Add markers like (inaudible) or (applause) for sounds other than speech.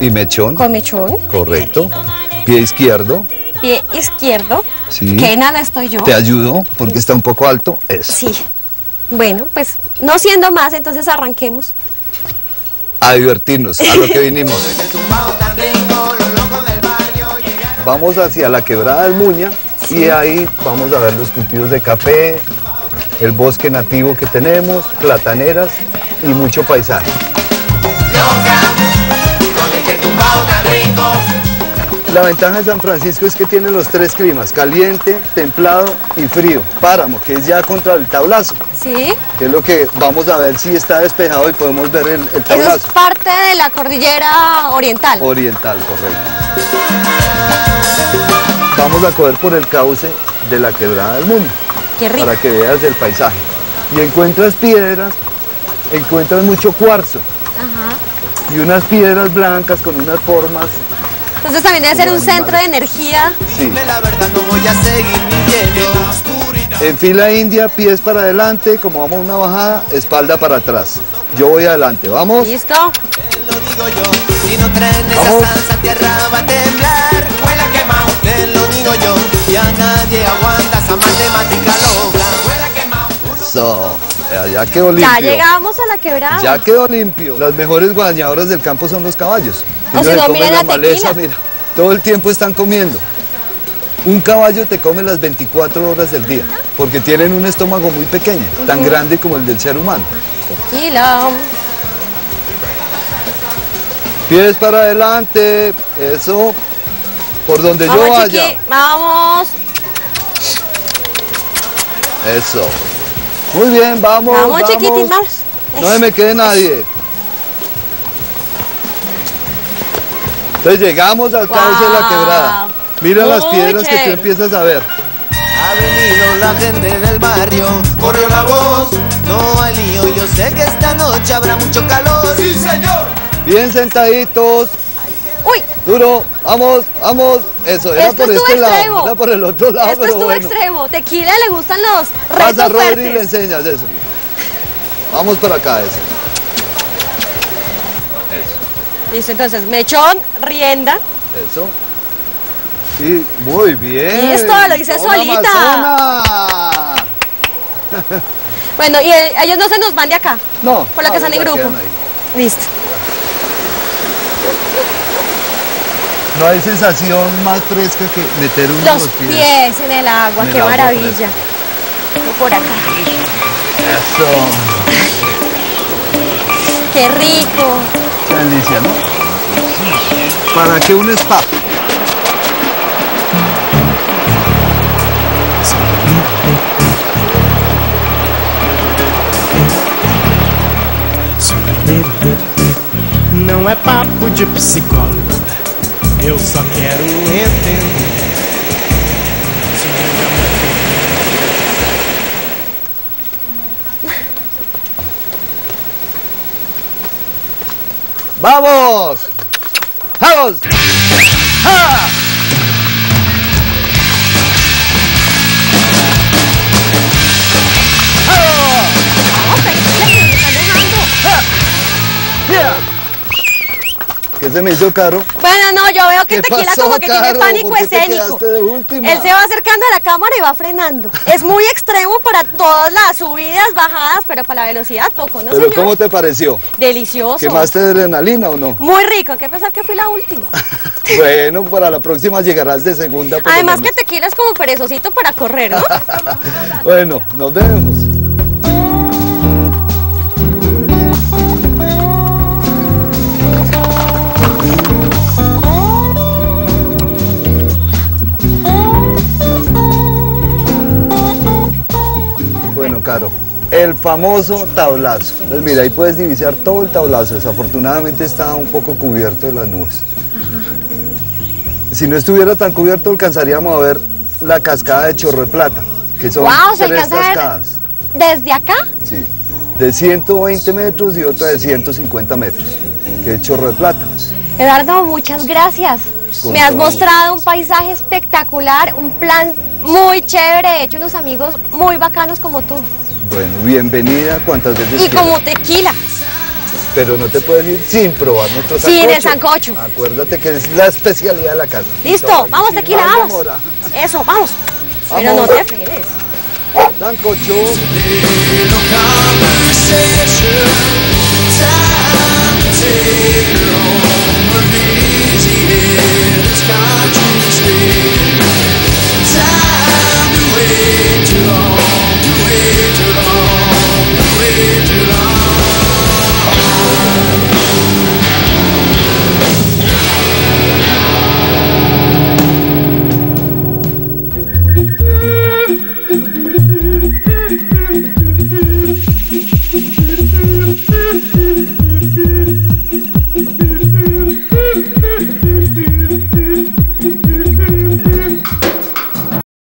Y mechón. con mechón. Correcto. Pie izquierdo. Pie izquierdo. Sí. Que nada estoy yo. Te ayudo porque está un poco alto. Eso. Sí. Bueno, pues no siendo más, entonces arranquemos. A divertirnos, a lo que vinimos. Vamos hacia la quebrada del Muña y ahí vamos a ver los cultivos de café, el bosque nativo que tenemos, plataneras y mucho paisaje. La ventaja de San Francisco es que tiene los tres climas, caliente, templado y frío. Páramo, que es ya contra el tablazo, Sí. que es lo que vamos a ver si está despejado y podemos ver el, el Eso es tablazo. parte de la cordillera oriental. Oriental, correcto. Vamos a coger por el cauce de la quebrada del mundo Qué rico. para que veas el paisaje. Y encuentras piedras, encuentras mucho cuarzo Ajá. Y unas piedras blancas con unas formas. Entonces también debe ser un centro de energía. Sí. La verdad no voy a seguir mintiendo. En fila india, pies para adelante, como vamos a una bajada, espalda para atrás. Yo voy adelante, vamos. ¿Listo? Te lo digo yo, si no traen esa Vamos. Ya, ya quedó limpio. Ya llegamos a la quebrada. Ya quedó limpio. Las mejores guadañadoras del campo son los caballos. O si no, miren la la maleza, mira. Todo el tiempo están comiendo. Un caballo te come las 24 horas del día, porque tienen un estómago muy pequeño, tan grande como el del ser humano. Tequila. Pies para adelante, eso. Por donde yo vaya. chiqui. Vamos. Eso. Muy bien, vamos. Vamos, chiquitín, vamos. No se me quede nadie. Entonces llegamos al cauce de la Wow. quebrada. Mira las piedras que tú empiezas a ver. Ha venido la gente del barrio, corrió la voz, no hay lío, yo sé que esta noche habrá mucho calor. Sí, señor. Bien sentaditos, Uy, duro, vamos, vamos. Eso, era Esto por este lado, extremo. era por el otro lado, esto pero estuvo bueno. extremo. Tequila le gustan los Pasa retos Rodri y le fuertes. enseñas eso. Vamos para acá, eso. Listo, entonces, mechón, rienda. Eso. Sí, muy bien. Listo, lo hice solita. (laughs) Bueno, y ellos no se nos van de acá. No. Por lo que están en grupo. Listo. No hay sensación más fresca que meter uno Los los pies. pies en el agua, En el qué agua maravilla. Por acá. Eso. Qué rico. Qué delicia, ¿no? ¿Para qué un spa? Não é papo de psicólogo. Eu só quero entender. Se o mundo é uma ¡Vamos! ¡Vamos! ¡Ja! ¿Qué me hizo caro? Bueno, no, yo veo que ¿Qué tequila pasó, como que tiene pánico ¿Por qué te escénico. Él se va acercando a la cámara y va frenando. Es muy extremo para todas las subidas, bajadas, pero para la velocidad poco, ¿no, ¿Pero señor? cómo te pareció? Delicioso. ¿Quemaste adrenalina o no? Muy rico, que pensar que fui la última. (laughs) Bueno, para la próxima llegarás de segunda. Además que tequila es como perezosito para correr, ¿no? (laughs) Bueno, nos vemos. Bueno, Caro, el famoso tablazo. Pues mira, ahí puedes divisar todo el tablazo. Desafortunadamente está un poco cubierto de las nubes. Si no estuviera tan cubierto, alcanzaríamos a ver la cascada de Chorro de Plata, que son Wow, tres cascadas. Desde acá, Sí, de 120 metros y otra de 150 metros, que es Chorro de Plata. Eduardo, muchas gracias. Con Me has mostrado un paisaje espectacular, un plan muy chévere, de hecho unos amigos muy bacanos como tú. Bueno, bienvenida, ¿cuántas veces Y como tequila. Pero no te puedes ir sin probar nuestro sancocho. Sin el sancocho. Acuérdate que es la especialidad de la casa. Listo, vamos tequila, vamos. Eso, vamos. vamos. Pero no te fregues. Sancocho. Take